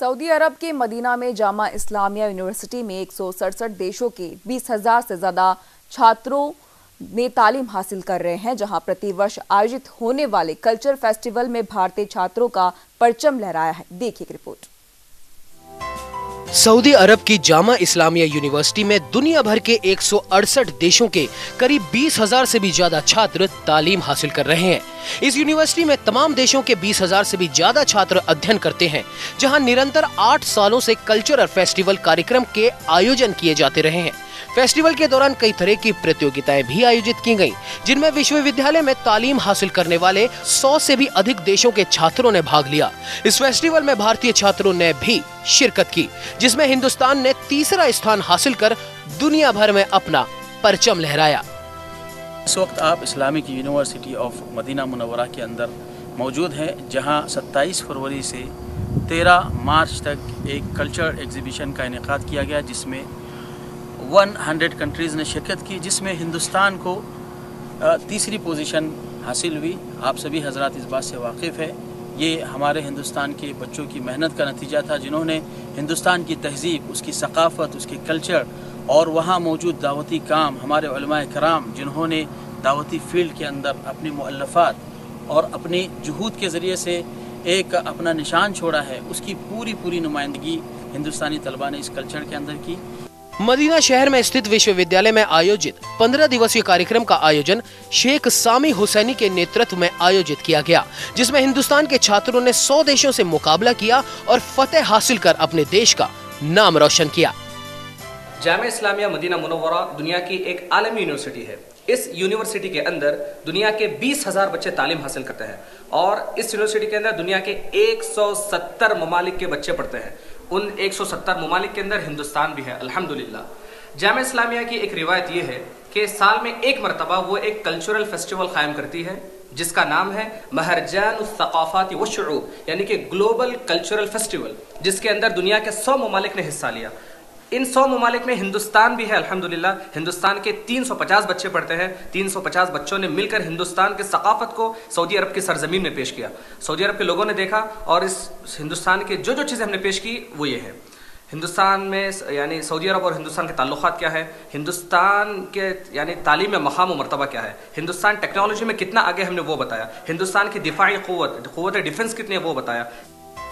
Saudi अरब के Medina में Jama Islamia university में एक सौ सड़सठ देशों के बीस हज़ार से ज़्यादा छात्रों ने तालीम हासिल कर रहे हैं, जहाँ प्रतिवर्ष आयोजित होने वाले कल्चर फेस्टिवल में भारतीय छात्रों का परचम लहराया है। देखिए रिपोर्ट। सऊदी अरब की जामा इस्लामिया यूनिवर्सिटी में दुनिया भर के एक सौ अड़सठ देशों के करीब बीस हज़ार से भी ज़्यादा छात्र तालीम हासिल कर रहे हैं। इस यूनिवर्सिटी में तमाम देशों के बीस हज़ार से भी ज़्यादा छात्र अध्ययन करते हैं, जहाँ निरंतर आठ सालों से कल्चरल फेस्टिवल कार्यक्रम के आयोजन किए जाते रहे हैं। फेस्टिवल के दौरान कई तरह की प्रतियोगिताएँ भी आयोजित की गई जिनमें विश्वविद्यालय में तालीम हासिल करने वाले 100 से भी अधिक देशों के छात्रों ने भाग लिया। इस फेस्टिवल में भारतीय छात्रों ने भी शिरकत की, जिसमें हिंदुस्तान ने तीसरा स्थान हासिल कर दुनिया भर में अपना परचम लहराया। इस वक्त आप Islamic University of Medina Munawwara के अंदर मौजूद हैं, जहाँ 27 फरवरी से 13 मार्च तक एक कल्चर एग्जीबिशन का इनका किया गया, जिसमें 100 कंट्रीज़ ने शिरकत की, जिसमें हिंदुस्तान को तीसरी पोजीशन हासिल हुई। आप सभी हजरात इस बात से वाकिफ़ है ये हमारे हिंदुस्तान के बच्चों की मेहनत का नतीजा था, जिन्होंने हिंदुस्तान की तहजीब, उसकी सकाफ़त, उसके कल्चर और वहाँ मौजूद दावती काम हमारे कराम, जिन्होंने दावती फ़ील्ड के अंदर अपनी मुअल्लफ़ात और अपनी जहूद के ज़रिए से एक अपना निशान छोड़ा है, उसकी पूरी पूरी नुमाइंदगी हिंदुस्तानी तलबा ने इस कल्चर के अंदर की। मदीना शहर में स्थित विश्वविद्यालय में आयोजित 15 दिवसीय कार्यक्रम का आयोजन शेख सामी हुसैनी के नेतृत्व में आयोजित किया गया, जिसमें हिंदुस्तान के छात्रों ने 100 देशों से मुकाबला किया और फतेह हासिल कर अपने देश का नाम रोशन किया। जाम इस्लामिया मदीना मुनवरा दुनिया की एक आलमी यूनिवर्सिटी है। इस यूनिवर्सिटी के अंदर दुनिया के बीस हज़ार बच्चे तालीम हासिल करते हैं और इस यूनिवर्सिटी के अंदर दुनिया के 170 ममालिक के बच्चे पढ़ते हैं। उन 170 ममालिक के अंदर हिंदुस्तान भी है, अल्हम्दुलिल्लाह। जाम इस्लामिया की एक रिवायत यह है कि साल में एक मरतबा वो एक कल्चरल फेस्टिवल कायम करती है, जिसका नाम है महरजान सकाफाती वशरू यानी कि ग्लोबल कल्चरल फेस्टिवल, जिसके अंदर दुनिया के सौ ममालिक ने हिस्सा लिया। इन सौ ममालिक में हिंदुस्तान भी है, अल्हम्दुलिल्लाह। हिंदुस्तान के 350 बच्चे पढ़ते हैं। 350 बच्चों ने मिलकर हिंदुस्तान के सकाफत को सऊदी अरब की सरजमीन में पेश किया। सऊदी अरब के लोगों ने देखा और इस हिंदुस्तान के जो जो चीज़ें हमने पेश की, वो ये है। हिंदुस्तान में यानी सऊदी अरब और हिंदुस्तान के ताल्लुक क्या है? हिंदुस्तान के, यानी तालीम में मकाम मरतबा क्या है? हिंदुस्तान टेक्नोलॉजी में कितना आगे हमने वो बताया? हिंदुस्तान की दिफाई क़वत क़वत डिफेंस कितनी है वो बताया।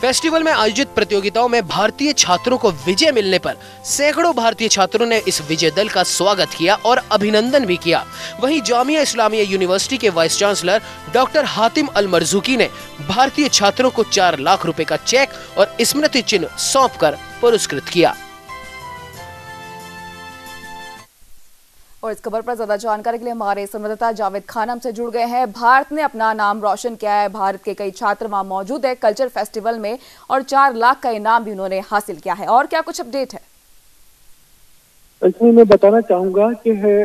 फेस्टिवल में आयोजित प्रतियोगिताओं में भारतीय छात्रों को विजय मिलने पर सैकड़ों भारतीय छात्रों ने इस विजय दल का स्वागत किया और अभिनंदन भी किया। वहीं जामिया इस्लामिया यूनिवर्सिटी के vice chancellor doctor Hatim al Marzouki ने भारतीय छात्रों को चार लाख रुपए का चेक और स्मृति चिन्ह सौंप पुरस्कृत किया। और इस खबर पर ज़्यादा जानकारी के लिए हमारे संवाददाता जावेद खान हमसे जुड़ गए हैं। भारत ने अपना नाम रोशन किया है। भारत के कई छात्र वहाँ मौजूद है। कल्चर फेस्टिवल में और चार लाख का इनाम भी उन्होंने हासिल किया है। और क्या कुछ अपडेट है? इसमें मैं बताना चाहूँगा कि है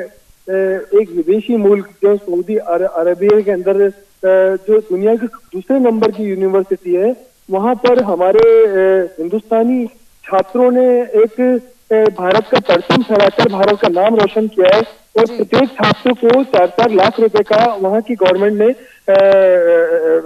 एक विदेशी मुल्क जो सऊदी अरबिया के अंदर जो दुनिया के दूसरे नंबर की यूनिवर्सिटी है, वहाँ पर हमारे हिंदुस्तानी छात्रों ने एक भारत का परचम फहराकर भारत का नाम रोशन किया है। और प्रत्येक छात्र को चार चार लाख रुपए का वहाँ की गवर्नमेंट ने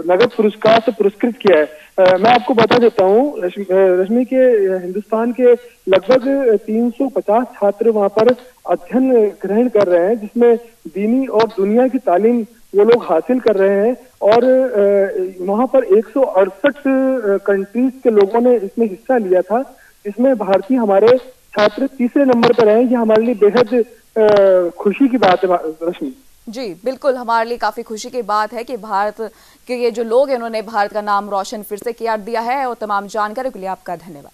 नगद पुरस्कार से पुरस्कृत किया है। मैं आपको बता देता हूँ रश्मि के हिंदुस्तान के लगभग 350 छात्र वहाँ पर अध्ययन ग्रहण कर रहे हैं जिसमें दीनी और दुनिया की तालीम वो लोग हासिल कर रहे हैं। और वहाँ पर एक सौ अड़सठ कंट्रीज़ के लोगों ने इसमें हिस्सा लिया था इसमें भारतीय हमारे छात्र तीसरे नंबर पर हैं, ये हमारे लिए बेहद खुशी की बात है, रश्मि। जी, बिल्कुल, हमारे लिए काफ़ी खुशी की बात है कि भारत के ये जो लोग हैं, उन्होंने भारत का नाम रोशन फिर से किया, दिया है, और तमाम जानकारी के लिए आपका धन्यवाद।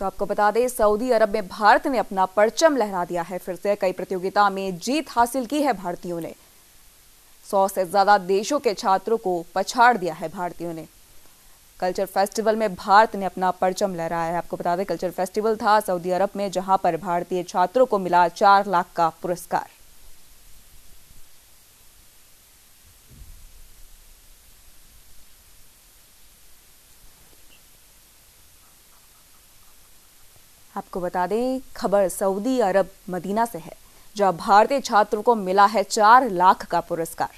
तो आपको बता दें, सऊदी अरब में भारत ने अपना परचम लहरा दिया है। फिर से कई प्रतियोगिता में जीत हासिल की है भारतीयों ने। सौ से ज़्यादा देशों के छात्रों को पछाड़ दिया है भारतीयों ने। कल्चर फेस्टिवल में भारत ने अपना परचम लहराया है। आपको बता दें, कल्चर फेस्टिवल था सऊदी अरब में, जहाँ पर भारतीय छात्रों को मिला चार लाख का पुरस्कार। आपको बता दें, खबर सऊदी अरब मदीना से है, जहाँ भारतीय छात्रों को मिला है चार लाख का पुरस्कार।